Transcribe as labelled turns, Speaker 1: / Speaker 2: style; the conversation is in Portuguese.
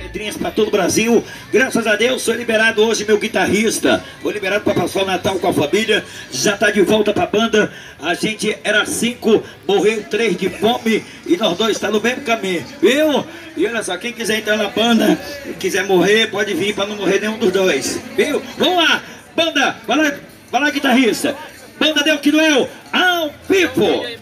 Speaker 1: Pedrinhas para todo o Brasil. Graças a Deus, sou liberado hoje, meu guitarrista. Foi liberado para passar o Natal com a família. Já está de volta para a banda. A gente era cinco, morreu três de fome e nós dois está no mesmo caminho, viu? E olha só, quem quiser entrar na banda, quiser morrer, pode vir para não morrer nenhum dos dois, viu? Vamos lá, banda, vai lá, vai lá guitarrista. Banda Del Quinoel, é ao vivo.